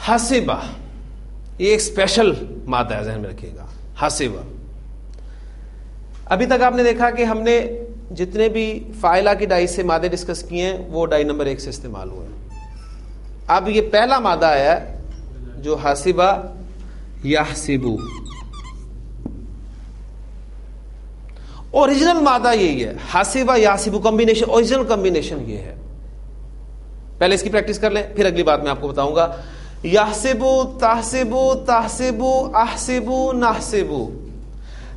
हसीबा, ये एक स्पेशल मादा है जहन में रखिएगा, हसीबा। अभी तक आपने देखा कि हमने जितने भी फाइला की डाई से मादे डिस्कस किए हैं, वो डाई नंबर एक से इस्तेमाल हुए अब ये पहला मादा आया जो हासिबा यासिबू ओरिजिनल मादा यही है, हासिबा यासिबू कॉम्बिनेशन ओरिजिनल कॉम्बिनेशन ये है। पहले इसकी प्रैक्टिस कर लें, फिर अगली बात मैं आपको बताऊँगा। यासिबू तासिबू तासिबू आहसिबू नाहसिबू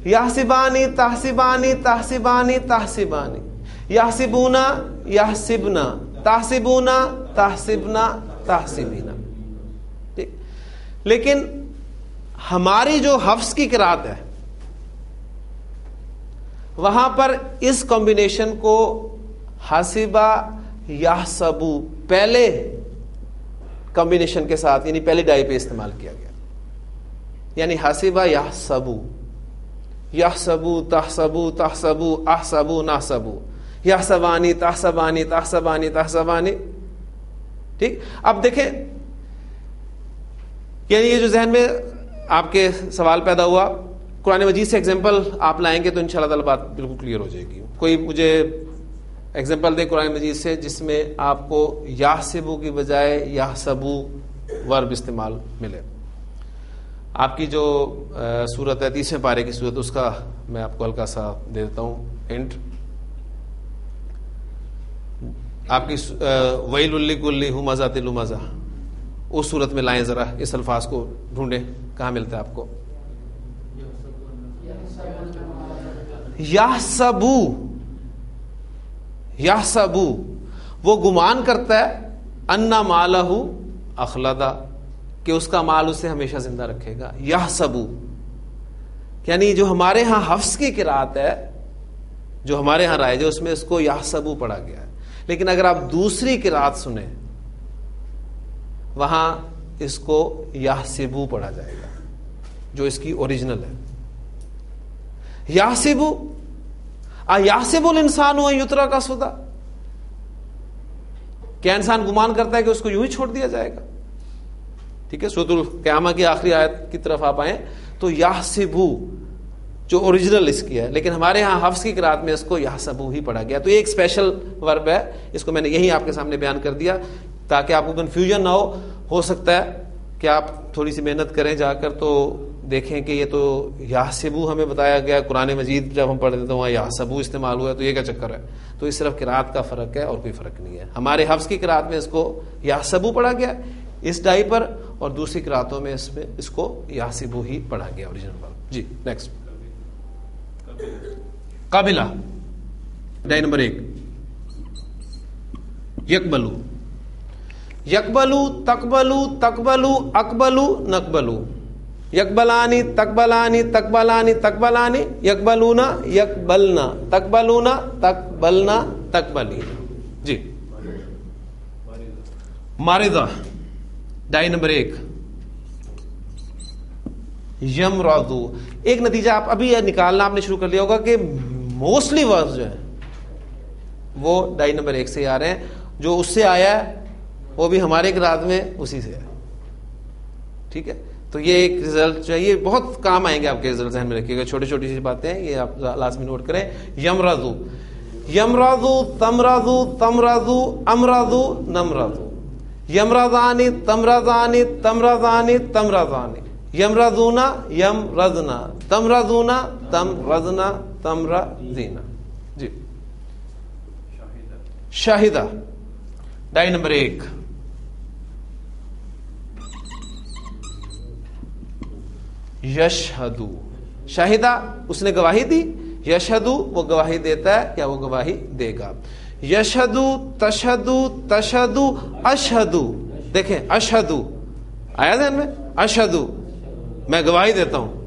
यासिबानी तासिबानी तासिबानी तासिबानी यासिबूना यासिबना तासिबूना तासिबना तासिबीना ठीक। लेकिन हमारी जो हफ्स की किरात है, वहाँ पर इस कॉम्बिनेशन को हासिबा यासबू पहले कॉम्बिनेशन के साथ, यानी पहले डाई पे इस्तेमाल किया गया। यानी हासिबा यासबू यासबू तहसबू तहसबू आहसबू नासबू। यासबानी ताहसबानी ताहसबानी ताहसबानी। ठीक? अब देखें, यानी ये जो जहन में आपके सवाल पैदा हुआ, कुरान मजीद से एग्ज़ाम्पल आप लाएँगे तो इंशाल्लाह ताला बात बिल्कुल क्लियर हो जाएगी। कोई मुझे एग्ज़ाम्पल दे कुरान मजीद से, जिसमें आपको याहसबू की बजाय याहसबू वर्ब इस्तेमाल मिले। आपकी जो सूरत है तीसरे पारे की सूरत, उसका मैं आपको हल्का सा दे देता हूँ। हिंट आपकी वही कुल्ली हु मज़ा तिलु मज़ा उस सूरत में लाएँ जरा, इस अल्फाज को ढूंढे, कहा मिलता है आपको? यासबू। यासबू वो गुमान करता है, अन्ना मालहू अखलदा। कि उसका माल उसे हमेशा ज़िंदा रखेगा। यह सबू यानी जो हमारे यहाँ हफ्स की किरात है, जो हमारे यहाँ राय जो उसमें इसको यह सबू पढ़ा गया है। लेकिन अगर आप दूसरी किरात सुने, वहाँ इसको यासिबू पढ़ा जाएगा, जो इसकी ओरिजिनल है। यासिबू आ यासिबुल इंसान हुआ युतरा का सुदा। क्या इंसान गुमान करता है कि उसको यूँ ही छोड़ दिया जाएगा? ठीक है सुतुल क्यामा की आखिरी आयत की तरफ़ आप आए तो यासिबू जो ओरिजिनल इसकी है, लेकिन हमारे यहाँ हफ्स की किरात में इसको यासबू ही पढ़ा गया। तो ये एक स्पेशल वर्ब है, इसको मैंने यही आपके सामने बयान कर दिया, ताकि आपको कंफ्यूजन ना हो। हो सकता है कि आप थोड़ी सी मेहनत करें जाकर तो देखें कि ये तो यासिबू हमें बताया गया कुरान मजीद जब हम पढ़ते तो वहाँ यासबू इस्तेमाल हुआ है तो ये क्या चक्कर है? तो इस सिर्फ़ किरात का फ़र्क है और कोई फ़र्क नहीं है। हमारे हफ्स की किरात में इसको यासबू पढ़ा गया इस डाई पर, और दूसरी किरातों में इसमें इसको यासिबू ही पढ़ा गया ओरिजिनल वर्ब जी नेक्स्ट काबिला। डाई नंबर एक। यकबलू। यकबलू, तकबलू तकबलू, अकबलू, नकबलू। यकबलानी, तकबलानी तकबलानी तकबलानी, यकबलूना, यकबलना, तकबलूना, तकबलना तकबली जी। मारिदा, डाई नंबर एक। यम रादू एक नतीजा आप अभी निकालना आपने शुरू कर लिया होगा कि मोस्टली वर्ड जो है, वो डाई नंबर एक से आ रहे हैं। जो उससे आया है, वो भी हमारे रात में उसी से है। ठीक है? तो ये एक रिज़ल्ट चाहिए बहुत काम आएँगे आपके रिज़ल्ट में रखिएगा। छोटी छोटी सी बातें ये आप लाजमी नोट करें। यमराजू। यमराजू, तमराजू तमराजू, अमराजू, नमराजू। यमराजानी, तमराजानी तमराजानी तमराजानी। यमराजूना यम रजना तमराजूना तम रजना तमराजीना। जी। शाहिदा। डाई नंबर एक। यशहदू। शाहिदा, उसने गवाही दी? यशहदू, वो गवाही देता है या वो गवाही देगा? यशहदू, तशहदू तशहदू, अशहदू। देखें, अशहदू। आया ध्यान में? अशहदू। मैं गवाही देता हूँ।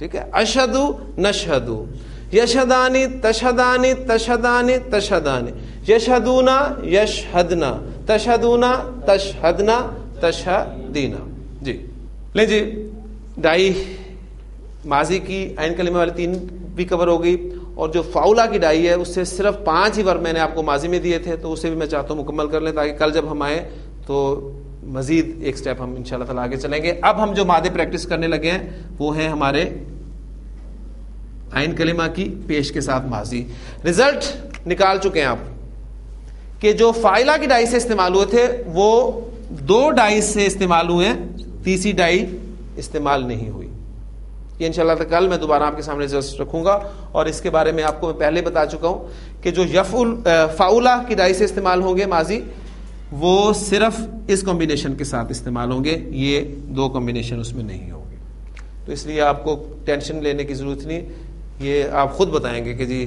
ठीक है? अशहदू, नशहदू। यशदानी, तशदानी तशदानी तशदानी। यशहदूना, यशहदना। तशहदूना, तशहदना, तशहदीना। जी। ले जी डाई माजी की आइन कलीमे वाली तीन भी कवर हो गई। और जो फाउला की डाई है, उससे सिर्फ़ पाँच ही वर्ग मैंने आपको माजी में दिए थे तो उसे भी मैं चाहता हूँ मुकम्मल कर लें, ताकि कल जब हम आए तो मजीद एक स्टेप हम ताला आगे चलेंगे। अब हम जो मादे प्रैक्टिस करने लगे हैं, वो है हमारे आइन कलिमा की पेश के साथ माजी। रिज़ल्ट निकाल चुके हैं आप। कि जो फाइला की डाई से इस्तेमाल हुए थे, वो दो डाई से इस्तेमाल हुए तीसरी डाई इस्तेमाल नहीं हुई। ये इंशाल्लाह कल मैं दोबारा आपके सामने रखूँगा और इसके बारे में आपको मैं पहले बता चुका हूँ कि जो यफुल फाउला की डाई से इस्तेमाल होंगे माजी, वो सिर्फ़ इस कॉम्बिनेशन के साथ इस्तेमाल होंगे, ये दो कॉम्बिनेशन उसमें नहीं होंगे। तो इसलिए आपको टेंशन लेने की ज़रूरत नहीं, ये आप खुद बताएँगे कि जी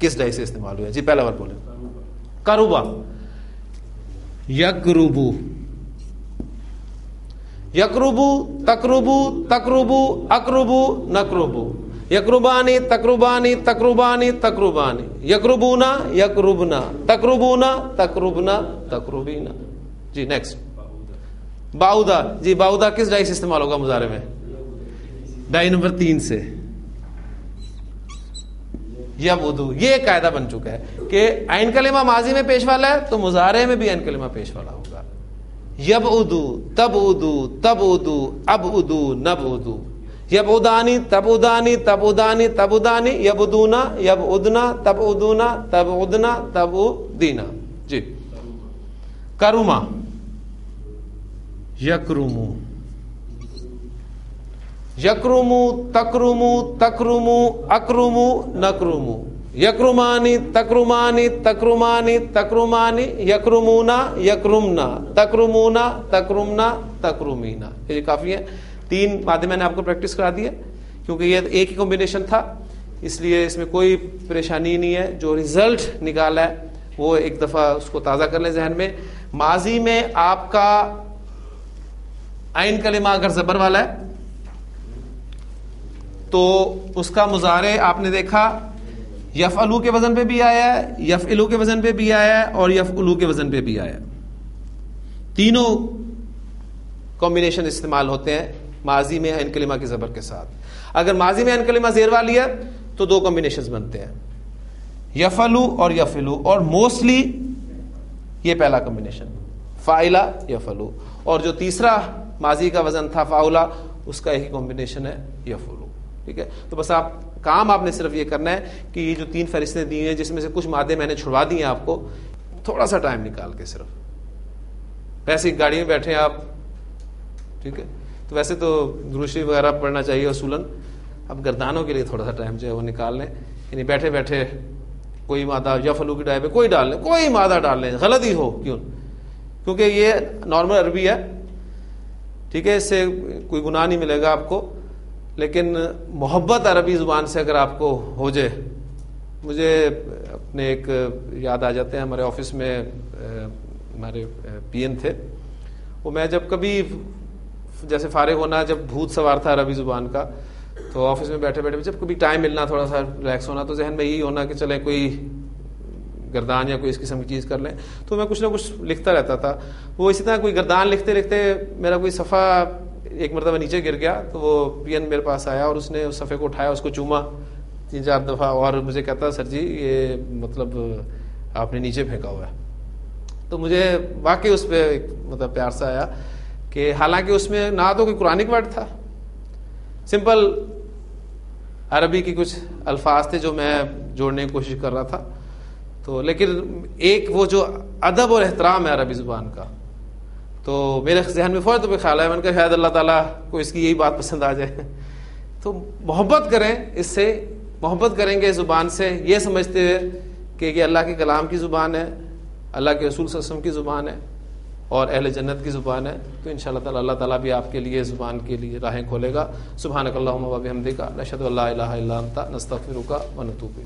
किस डाई से इस्तेमाल हुआ जी, पहला बार बोले। करुबा। यकरुबू यकरुबू, तकरुबू तकरुबू, अकरुबू, नकरुबू। यकरुबानी, तकरुबानी तकरुबानी तकरुबानी। यकरुबूना, यकरुबना। तकरुबूना, तकरुबना, तकरुबीना। जी नेक्स्ट बाउदा जी बाउदा किस डाई से इस्तेमाल होगा मुजारे में? डाई नंबर तीन से। यब उदू ये कायदा बन चुका है कि आइन कलिमा माजी में पेश वाला है तो मुजारे में भी आइन कलिमा पेश वाला होगा। यब उदू तब उदू तब उदू अब उदू नब उदू यब उदानी तब उदानी तब उदानी तब उदानी यब उदूना यब उदना यक्रुमानी, तक्रुमानी तक्रुमानी तक्रुमानी, यक्रुमुना, यक्रुमना, तक्रुमुना, तक्रुमना, तक्रुमीना। ये काफ़ी है, तीन बातें मैंने आपको प्रैक्टिस करा दी है, क्योंकि ये एक ही कॉम्बिनेशन था, इसलिए इसमें कोई परेशानी नहीं है, जो रिज़ल्ट निकाला है, वो एक दफ़ा उसको ताज़ा कर ले जहन में। माजी में आपका आइन कलिमा अगर जबर वाला है तो उसका मुजारे आपने देखा यफ अलू के वज़न पे भी आया है यफ इलू के वज़न पे भी आया है और यफ उलू के वज़न पे भी आया है। तीनों कॉम्बिनेशन इस्तेमाल होते हैं, माजी में अनकलिमा की जबर के साथ। अगर माजी में अनकलिमा जेर वाली है तो दो कॉम्बिनेशन बनते हैं। यफलू और यफ यफिलू और मोस्टली ये पहला कॉम्बिनेशन फाइला यफलू और जो तीसरा माजी का वज़न था फाउला, उसका यही कॉम्बिनेशन है यफुलू ठीक है? तो बस आप काम आपने सिर्फ़ ये करना है कि ये जो तीन फहरिस्तें दी हैं, जिसमें से कुछ मादे मैंने छुड़वा दिए आपको थोड़ा सा टाइम निकाल के सिर्फ़। वैसे गाड़ी में बैठे हैं आप, ठीक है? तो वैसे तो दूसरी वगैरह पढ़ना चाहिए असूलन। अब गर्दानों के लिए थोड़ा सा टाइम जो है वो निकाल लें। यानी बैठे बैठे कोई मादा या फलू की डाय पे कोई डाल लें, कोई मादा डाल लें, गलत ही हो, क्यों? क्योंकि ये नॉर्मल अरबी है, ठीक है? इससे कोई गुनाह नहीं मिलेगा आपको। लेकिन मोहब्बत अरबी ज़ुबान से अगर आपको हो जाए, मुझे अपने एक याद आ जाते हैं, हमारे ऑफ़िस में हमारे पीएन थे। वो मैं जब कभी जैसे फारिग होना, जब भूत सवार था अरबी ज़ुबान का तो ऑफ़िस में बैठे बैठे जब कभी टाइम मिलना, थोड़ा सा रिलैक्स होना तो जहन में यही होना कि चले कोई गर्दान या कोई इस किस्म की चीज़ कर लें। तो मैं कुछ ना कुछ लिखता रहता था। वो इसी तरह कोई गर्दान लिखते लिखते मेरा कोई सफ़ा एक मरतबा नीचे गिर गया तो वो पीएन मेरे पास आया और उसने उस सफ़े को उठाया, उसको चूमा। तीन चार दफ़ा और मुझे कहता, सर जी, ये मतलब आपने नीचे फेंका हुआ है। तो मुझे वाकई उस पर मतलब प्यार सा आया कि हालाँकि उसमें ना तो कोई कुरानिक वर्ड था। सिंपल अरबी की कुछ अल्फाज थे जो मैं जोड़ने की कोशिश कर रहा था। तो लेकिन एक वो जो अदब और एहतराम है अरबी ज़ुबान का तो मेरे जहन में फ़ौर तो ख्याल है, मैंने कहा, शायद अल्लाह ताला को इसकी यही बात पसंद आ जाए। तो मोहब्बत करें इससे, मोहब्बत करेंगे ज़ुबान से। ये समझते हुए कि ये अल्लाह के कलाम की ज़ुबान है, अल्लाह के रसूल वसम की ज़ुबान है और अहल जन्नत की ज़ुबान है। तो इन शाह अल्लाह ताला भी आपके लिए ज़ुबान के लिए राहें खोलेगा। सुबहान अल्लाह हमदिका नशद नस्तफ़िर का व नतूब